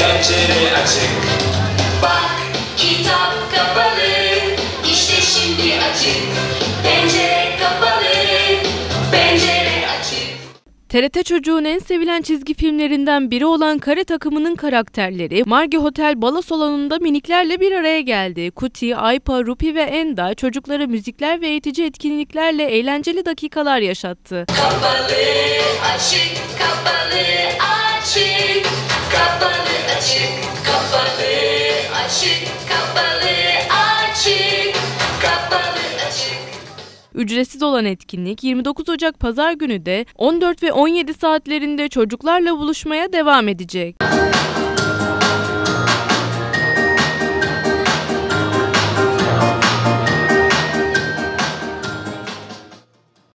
pencere açık. Bak kitap kapalı işte şimdi açık Pencere kapalı Pencere açık TRT Çocuğun en sevilen çizgi filmlerinden biri olan Kare takımının karakterleri Margi Hotel balo salonunda miniklerle bir araya geldi. Kuti, Aypa, Rupi ve Enda çocuklara müzikler ve eğitici etkinliklerle eğlenceli dakikalar yaşattı. Kapalı açık kapalı Ücretsiz olan etkinlik 29 Ocak Pazar günü de 14 ve 17 saatlerinde çocuklarla buluşmaya devam edecek.